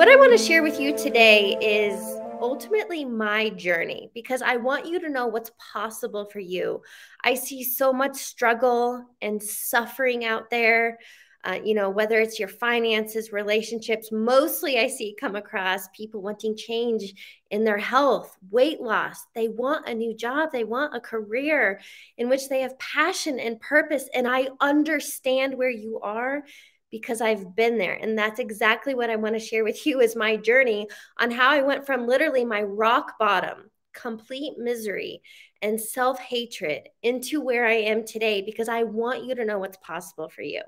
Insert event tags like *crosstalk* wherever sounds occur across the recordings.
What I want to share with you today is ultimately my journey because I want you to know what's possible for you. I see so much struggle and suffering out there. Uh, you know, whether it's your finances, relationships, mostly I see come across people wanting change in their health, weight loss. They want a new job, they want a career in which they have passion and purpose. And I understand where you are because I've been there. And that's exactly what I want to share with you is my journey on how I went from literally my rock bottom, complete misery and self hatred into where I am today because I want you to know what's possible for you.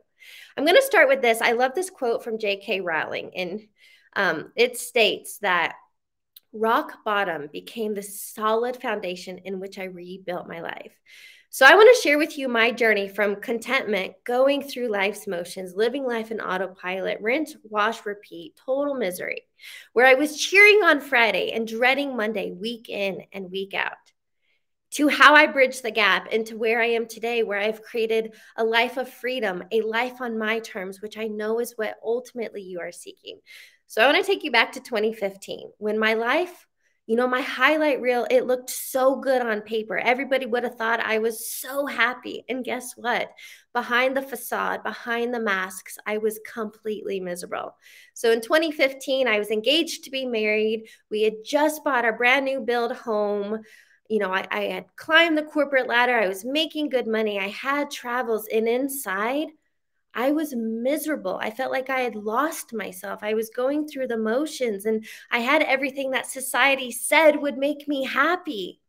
I'm going to start with this. I love this quote from J.K. Rowling, and um, it states that rock bottom became the solid foundation in which I rebuilt my life. So, I want to share with you my journey from contentment, going through life's motions, living life in autopilot, rinse, wash, repeat, total misery, where I was cheering on Friday and dreading Monday, week in and week out, to how I bridged the gap into where I am today, where I've created a life of freedom, a life on my terms, which I know is what ultimately you are seeking. So, I want to take you back to 2015 when my life you know, my highlight reel, it looked so good on paper. Everybody would have thought I was so happy. And guess what? Behind the facade, behind the masks, I was completely miserable. So in 2015, I was engaged to be married. We had just bought our brand new build home. You know, I, I had climbed the corporate ladder. I was making good money. I had travels. And inside, I was miserable. I felt like I had lost myself. I was going through the motions and I had everything that society said would make me happy.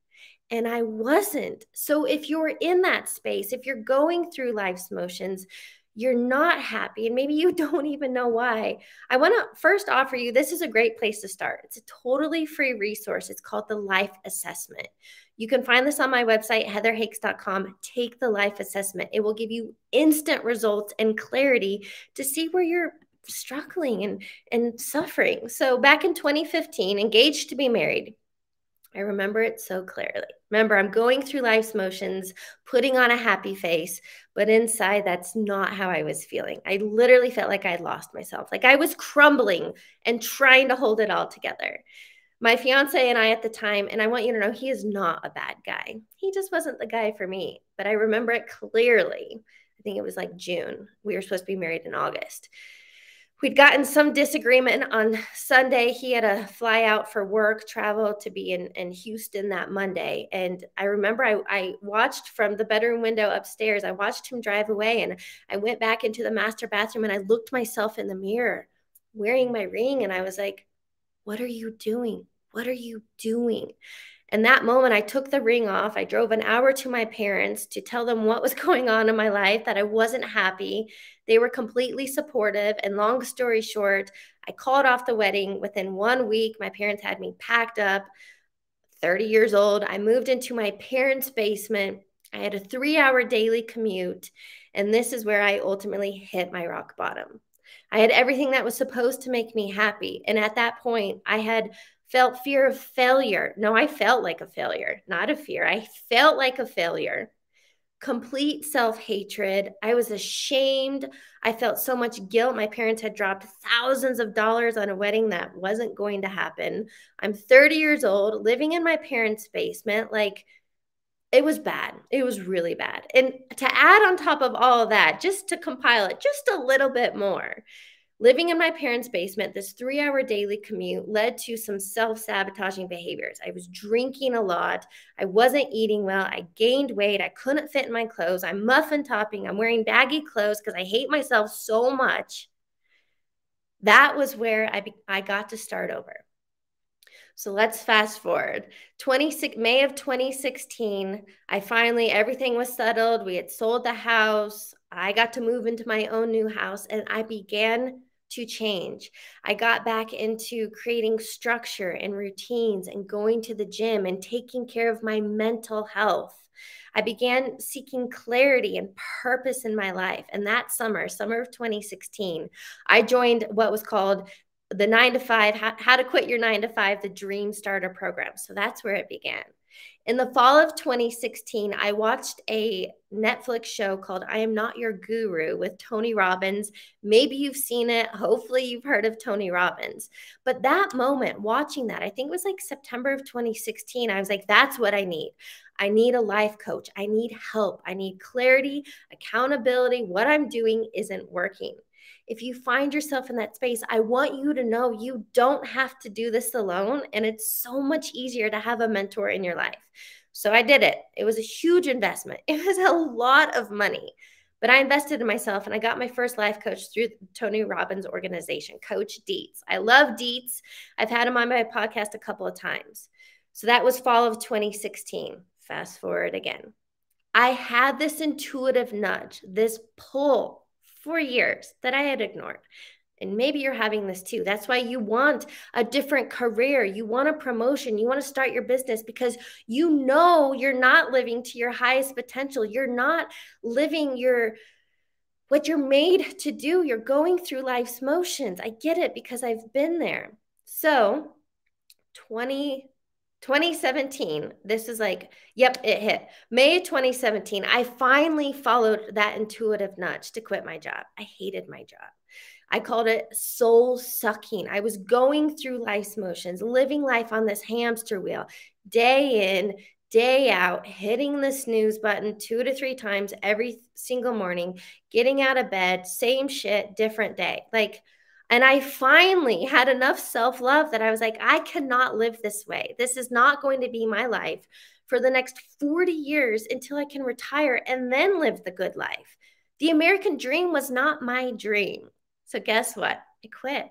And I wasn't. So if you're in that space, if you're going through life's motions, you're not happy and maybe you *laughs* don't even know why. I want to first offer you this is a great place to start. It's a totally free resource. It's called the Life Assessment. You can find this on my website, heatherhakes.com. Take the life assessment. It will give you instant results and clarity to see where you're struggling and, and suffering. So, back in 2015, engaged to be married, I remember it so clearly. Remember, I'm going through life's motions, putting on a happy face, but inside, that's not how I was feeling. I literally felt like I lost myself, like I was crumbling and trying to hold it all together my fiance and I at the time, and I want you to know he is not a bad guy. He just wasn't the guy for me. But I remember it clearly. I think it was like June. We were supposed to be married in August. We'd gotten some disagreement on Sunday. He had to fly out for work, travel to be in, in Houston that Monday. And I remember I, I watched from the bedroom window upstairs, I watched him drive away. And I went back into the master bathroom and I looked myself in the mirror wearing my ring. And I was like, what are you doing? What are you doing? And that moment, I took the ring off. I drove an hour to my parents to tell them what was *laughs* going on in my life, that I wasn't happy. They were completely supportive. And long story short, I called off the wedding. Within one week, my parents had me packed up, 30 years old. I moved into my parents' basement. I had a three hour daily commute. And this is where I ultimately hit my rock bottom. I had everything that was supposed to make me happy. And at that point, I had felt fear of failure. No, I felt like a failure, not a fear. I felt like a failure. Complete self hatred. I was ashamed. I felt so much guilt. My parents had dropped thousands of dollars on a wedding that wasn't going to happen. I'm 30 years old, living in my parents' basement. Like, it was bad. It was really bad. And to add on top of all of that, just to compile it just a little bit more, Living in my parents' basement, this three hour daily commute led to some self sabotaging behaviors. I was drinking a lot. I wasn't eating well. I gained weight. I couldn't fit in my clothes. I'm muffin topping. I'm wearing baggy clothes because I hate myself so much. That was where I, be- I got to start over. So let's fast forward. 26 May of 2016, I finally everything was settled. We had sold the house. I got to move into my own new house and I began to change. I got back into creating structure and routines and going to the gym and taking care of my mental health. I began seeking clarity and purpose in my life. And that summer, summer of 2016, I joined what was called the nine to five, how, how to quit your nine to five, the Dream Starter program. So that's where it began. In the fall of 2016, I watched a Netflix show called I Am Not Your Guru with Tony Robbins. Maybe you've seen it. Hopefully, you've heard of Tony Robbins. But that moment, watching that, I think it was like September of 2016, I was like, that's what I need. I need a life coach. I need help. I need clarity, accountability. What I'm doing isn't working if you find yourself in that space, I want you to know you don't have to do this alone. And it's so much easier to have a mentor in your life. So I did it. It was a huge investment, *laughs* it was a lot of money. But I invested in myself and I got my first life coach through Tony Robbins' organization, Coach Dietz. I love Dietz. I've had him on my podcast a couple of times. So that was fall of 2016. Fast forward again. I had this intuitive nudge, this pull for years that I had ignored. And maybe you're having this too. That's why you want a different career. You want a promotion. You want to start your business because you know you're not living to your highest potential. You're not living your what you're made to do. You're going through life's motions. I get it because I've been there. So, 20 2017, this is like, yep, it hit. May 2017, I finally followed that intuitive nudge to quit my job. I hated my job. I called it soul sucking. I was going through life's motions, living life on this hamster wheel, day in, day out, hitting the snooze button two to three times every single morning, getting out of bed, same shit, different day. Like, and I finally had enough self love that I was like, I cannot live this way. This is not going to be my life for the next 40 years until I can retire and then live the good life. The American dream was not my dream. So, guess what? I quit.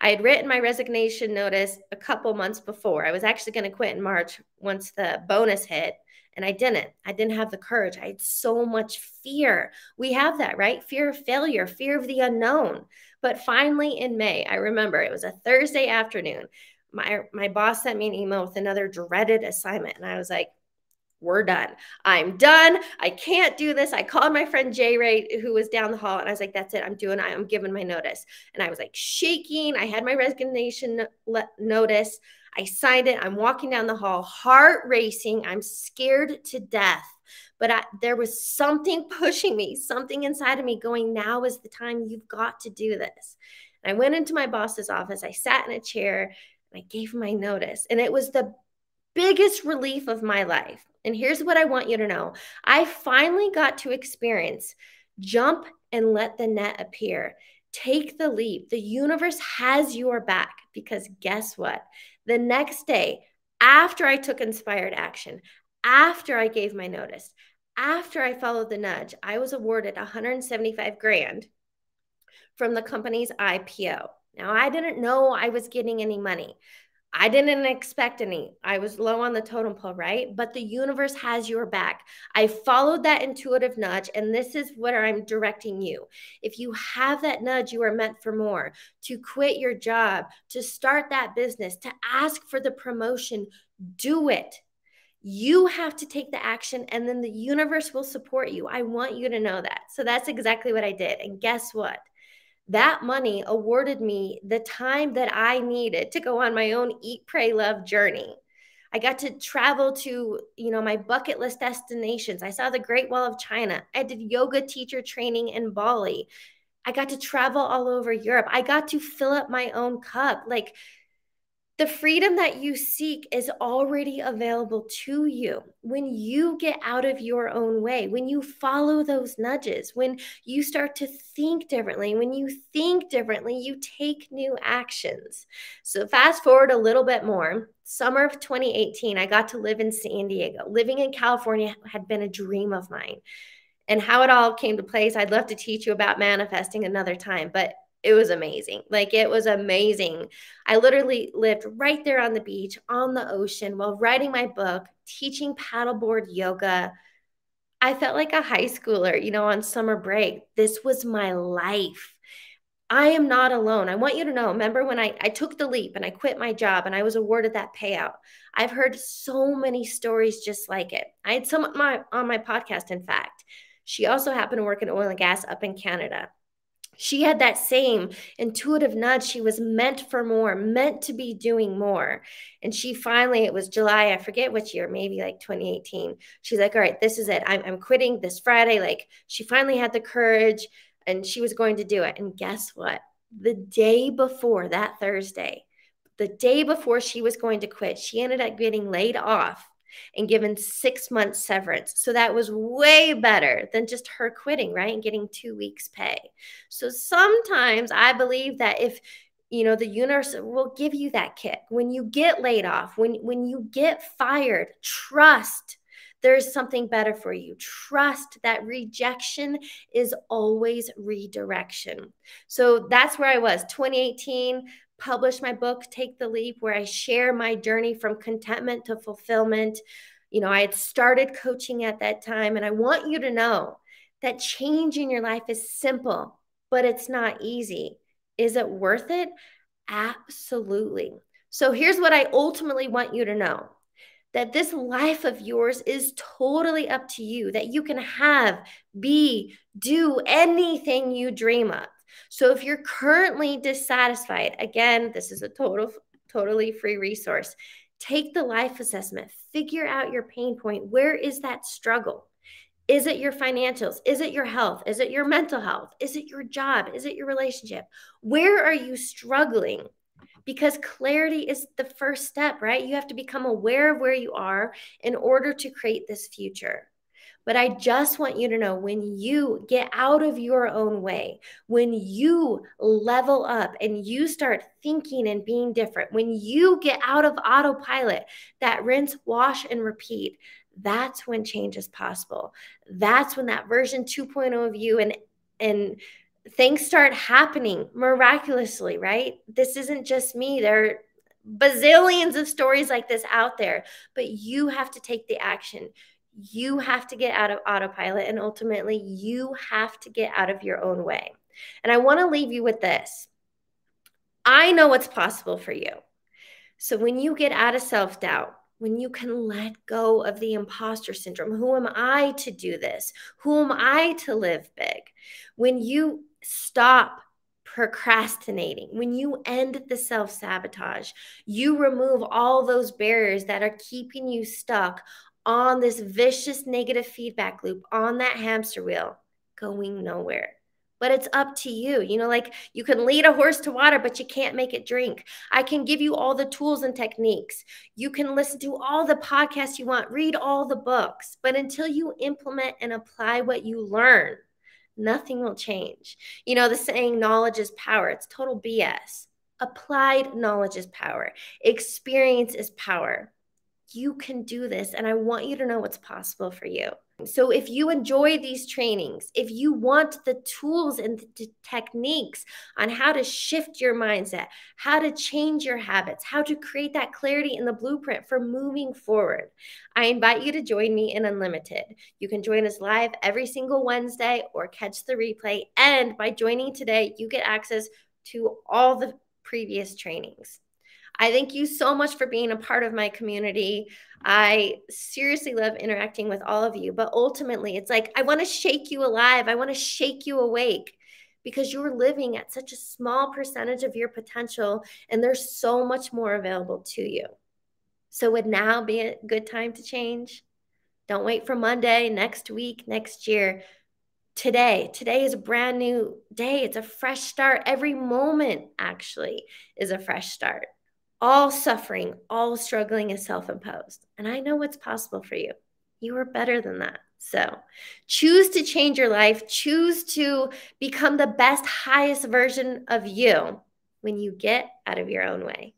I had written my resignation notice a couple months before. I was actually going to quit in March once the bonus hit, and I didn't. I didn't have the courage. I had so much fear. We have that, right? Fear of failure, fear of the unknown. But finally, in May, I remember it was a Thursday afternoon. My, my boss sent me an email with another dreaded assignment. And I was like, we're done. I'm done. I can't do this. I called my friend Jay Ray, who was down the hall, and I was like, that's it. I'm doing. I'm giving my notice. And I was like shaking. I had my resignation notice. I signed it. I'm walking down the hall, heart racing. I'm scared to death but I, there was something pushing me, something inside of me going, now is the time you've got to do this. And I went into my boss's office. I sat in a chair and I gave my notice. And it was the biggest relief of my life. And here's what I want you to know I finally got to experience jump and let the net appear. Take the leap. The universe has your back because guess what? The next day, after I took inspired action, after I gave my notice, after I followed the nudge, I was awarded 175 grand from the company's IPO. Now, I didn't know I was getting any money. I didn't expect any. I was low on the totem pole, right? But the universe has your back. I followed that intuitive nudge, and this is what I'm directing you. If you have that nudge, you are meant for more to quit your job, to start that business, to ask for the promotion, do it. You have to take the action and then the universe will support you. I want you to know that. So that's exactly what I did. And guess what? That money awarded me the time that I needed to go on my own eat, pray, love journey. I got to travel to, you know, my bucket list destinations. I saw the Great Wall of China. I did yoga teacher training in Bali. I got to travel all over Europe. I got to fill up my own cup. Like the freedom that you seek is already available to you when you get out of your own way, when you follow those nudges, when you start to think differently. When you think differently, you take new actions. So, fast forward a little bit more. Summer of 2018, I got to live in San Diego. Living in California had been a dream of mine. And how it all came to place, I'd love to teach you about manifesting another time. But it was amazing. Like it was amazing. I literally lived right there on the beach, on the ocean, while writing my book, teaching paddleboard yoga. I felt like a high schooler, you know, on summer break. This was my life. I am not alone. I want you to know. Remember when I, I took the leap and I quit my job and I was awarded that payout? I've heard so many stories just like it. I had some my, on my podcast, in fact. She also happened to work in oil and gas up in Canada she had that same intuitive nudge. She was meant for more, meant to be doing more. And she finally, it was July, I forget which year, maybe like 2018. She's like, all right, this is it. I'm, I'm quitting this Friday. Like she finally had the courage and she was going to do it. And guess what? The day before that Thursday, the day before she was going to quit, she ended up getting laid off and given six months severance. So that was way better than just her quitting, right? And getting two weeks pay. So sometimes I believe that if you know the universe will give you that kick when you get laid off when when you get fired trust there's something better for you. Trust that rejection is always redirection. So that's where I was 2018 published my book, Take the Leap, where I share my journey from contentment to fulfillment. You know, I had started coaching at that time, and I want you to know that change in your life is simple, but it's not easy. Is it worth it? Absolutely. So here's what I ultimately want you to know that this life of yours is totally up to you, that you can have, be, do anything you dream of. So if you're currently dissatisfied, again, this is a total totally free resource. Take the life assessment, figure out your pain point. Where is that struggle? Is it your financials? Is it your health? Is it your mental health? Is it your job? Is it your relationship? Where are you struggling? Because clarity is the first step, right? You have to become aware of where you are in order to create this future. But I just want you to know when you get out of your own way, when you level up and you start thinking and being different, when you get out of autopilot, that rinse, wash, and repeat, that's when change is possible. That's when that version 2.0 of you and and things start happening miraculously, right? This isn't just me. There are bazillions of stories like this out there, but you have to take the action you have to get out of autopilot and ultimately you have to get out of your own way. And I want to leave you with this I know what's possible for you. So when you get out of self doubt, when you can let go of the imposter syndrome, who am I to do this? Who am I to live big? When you stop procrastinating, when you end the self sabotage, you remove all those barriers that are keeping you stuck on this vicious negative feedback loop, on that hamster wheel, going nowhere. But it's up to you. You know, like you can lead a horse to water, but you can't make it drink. I can give you all the tools and techniques. You can listen to all the podcasts you want, read all the books. But until you implement and apply what you learn, nothing will change. You know, the saying knowledge is power, it's total BS. Applied knowledge is power, experience is power you can do this. And I want you to know what's possible for you. So, if you enjoy these trainings, if you want the tools and the techniques on how to shift your mindset, how to change your habits, how to create that clarity in the blueprint for moving forward, I invite you to join me in Unlimited. You can join us live every single Wednesday or catch the replay. And by joining today, you get access to all the previous trainings. I thank you so much for being a part of my community. I seriously love interacting with all of you, but ultimately, it's like I want to shake you alive. I want to shake you awake because you're living at such a small percentage of your potential, and there's so much more available to you. So, would now be a good time to change? Don't wait for Monday, next week, next year. Today, today is a brand new day. It's a fresh start. Every moment, actually, is a fresh start all suffering, all struggling is self imposed. And I know what's possible for you. You are better than that. So choose to change your life, choose to become the best, highest version of you when you get out of your own way.